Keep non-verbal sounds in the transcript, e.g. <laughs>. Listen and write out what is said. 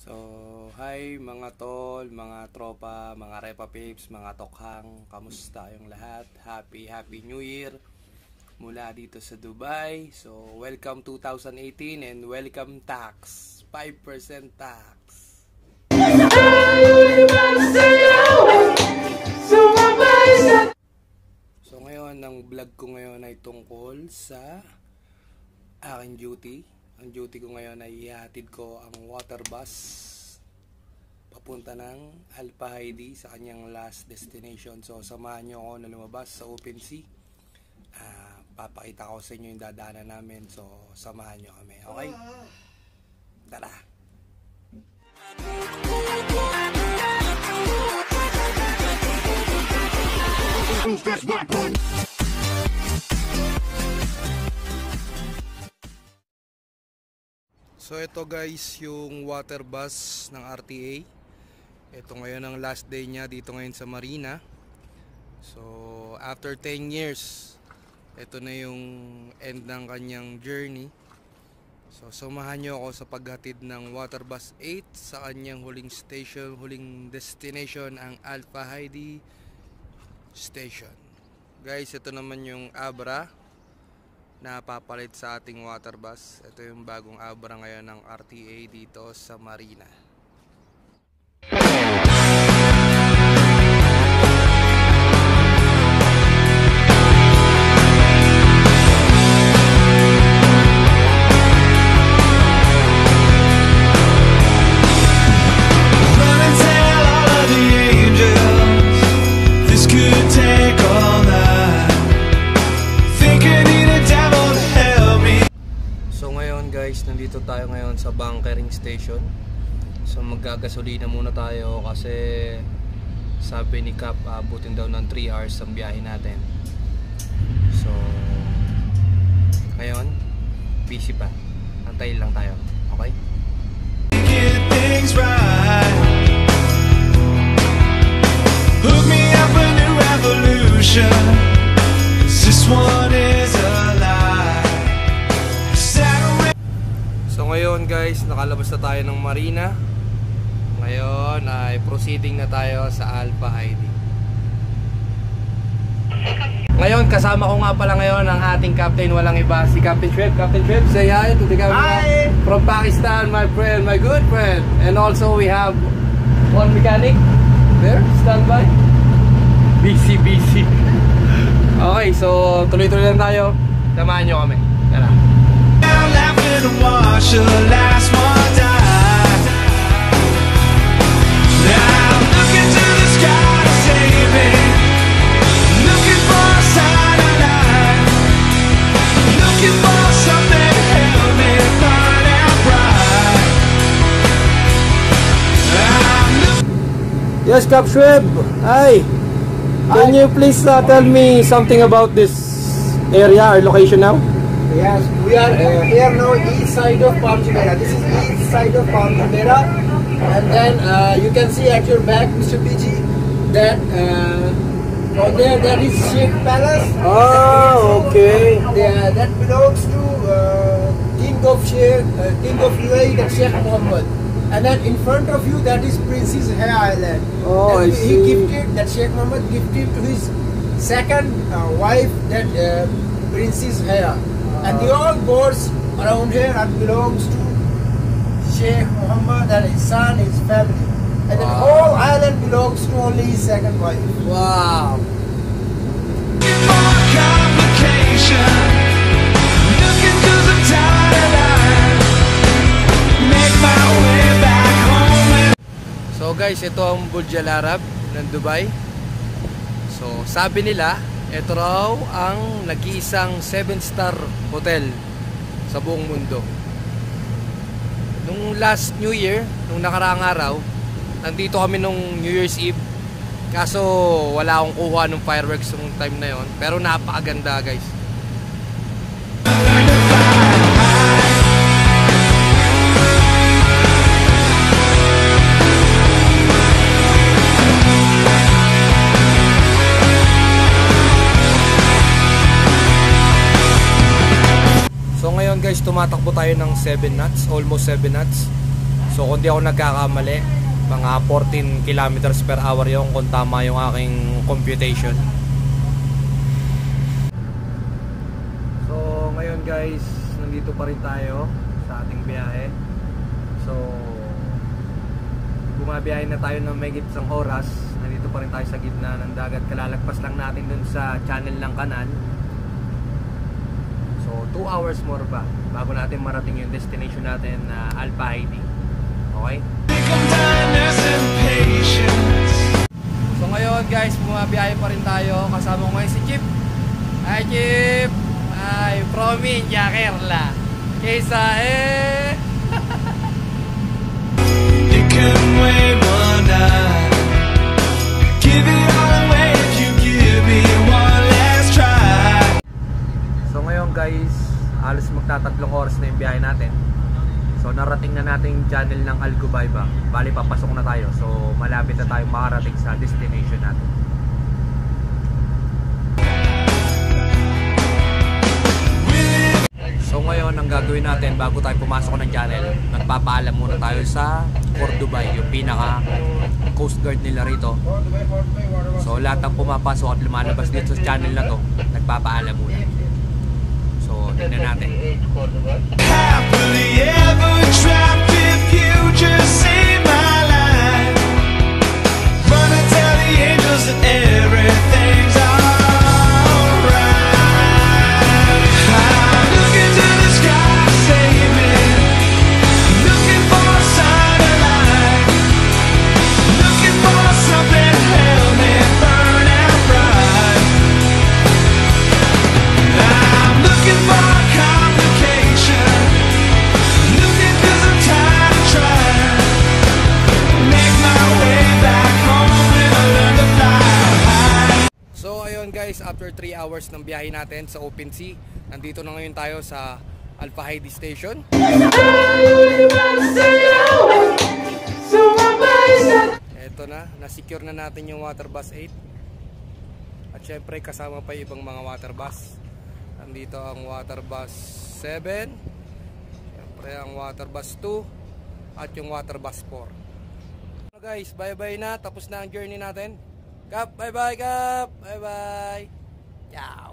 So, hi mga tol, mga tropa, mga repa peeps, mga tokhang, kamusta yung lahat? Happy, happy new year mula dito sa Dubai. So, welcome 2018 and welcome tax. 5% tax. So, ngayon, ang vlog ko ngayon ay tungkol sa aking duty. Ang duty ko ngayon ay ihatid ko ang water bus papunta ng Alpha Heidi sa kanyang last destination. So, samahan nyo ako na lumabas sa open sea. Ah, papakita ko sa inyo yung dadaanan namin. So, samahan nyo kami. Okay? Tara! So ito guys yung water bus ng RTA. Ito ngayon ang last day niya dito ngayon sa Marina. So after 10 years, ito na yung end ng kanyang journey. So samahan nyo ako sa paghatid ng water bus 8 sa kanyang huling station, huling destination ang Alpha Heidi Station. Guys, ito naman yung Abra na papalit sa ating water bus. Ito yung bagong Abra ngayon ng RTA dito sa Marina. Sa bunkering station. So maggagasolina muna tayo kasi sabi ni Cap abutin daw ng 3 hours ang biyahe natin. So ngayon, busy pa. Antayin lang tayo. Okay? Get things right. Hook me up a new revolution. this one is ngayon guys, nakalabas na tayo ng Marina. Ngayon ay proceeding na tayo sa Alpha Heidi. Ngayon, kasama ko nga pala ngayon ang ating captain, walang iba, si Captain Shweb. Captain Shweb, say hi to the camera. Hi! From Pakistan, my friend, my good friend. And also we have one mechanic there, standby. Busy, busy. <laughs> okay, so tuloy-tuloy lang tayo. Samahan nyo kami. Tara. Watch the last one die. Now I'm looking to the sky to save me. Looking for a sign of life. Looking for something to help me find out right. Yes, Cap Shweb. Hi. Can you please uh, tell me something about this area or location now? Yes, we are uh, here now east side of Palm Jumeirah. This is east side of Palm Jumeirah. And then uh, you can see at your back, Mr. PG, that uh, there that is Sheikh Palace. Oh, okay. There, that belongs to uh, King of Sheikh, uh, King of UAE, that Sheikh Mohammed. And then in front of you, that is Princess Haya Island. Oh, And I he see. gifted that Sheikh Mohammed gifted to his second uh, wife, that uh, Princess Haya. And the all boards around here are belongs to Sheikh Mohammed and his son, his family. And Wow. whole island belongs to only his second wife. Wow. for complication. Looking 'cause I'm tired of life. Make my way back home. So guys, ito ang Burj Al Arab ng Dubai. So sabi nila, ito raw ang nag-iisang 7-star hotel sa buong mundo. Nung last New Year, nung nakaraang araw, nandito kami nung New Year's Eve. Kaso wala akong kuha ng fireworks nung time na yon. Pero napakaganda guys. Tumatakbo tayo ng 7 knots, almost 7 knots. So kung di ako nagkakamali, mga 14 kilometers per hour yung kung tama yung aking computation. So ngayon guys, nandito pa rin tayo sa ating biyahe. So bumabiyahe na tayo ng may isang oras. Nandito pa rin tayo sa gitna ng dagat. Kalalagpas lang natin dun sa channel ng kanan. So 2 hours more pa bago natin marating yung destination natin na Alpha Haiti. Okay? So ngayon guys, bumabiyahe pa rin tayo. Kasama ko ngayon si Chip. Hi Chip! Ay, from India, Kerala. Kaysa eh... You can wait one halos magtatatlong oras na yung biyahe natin. So narating na natin yung channel ng Algubayba. Bali papasok na tayo. So malapit na tayo makarating sa destination natin. So ngayon, ang gagawin natin bago tayo pumasok ng channel, nagpapaalam muna tayo sa Port Dubai, yung pinaka coast guard nila rito. So lahat ng pumapasok at lumalabas dito sa channel na to, nagpapaalam muna. natin. Happily ever try after 3 hours ng biyahe natin sa Open Sea, nandito na ngayon tayo sa Alpha Heidi Station. Eto na, na-secure na natin yung water bus 8. At syempre kasama pa yung ibang mga water bus. Nandito ang water bus 7. Syempre ang water bus 2 at yung water bus 4. So guys, bye-bye na. Tapos na ang journey natin. Kap, bye-bye Kap. Bye-bye. Ciao.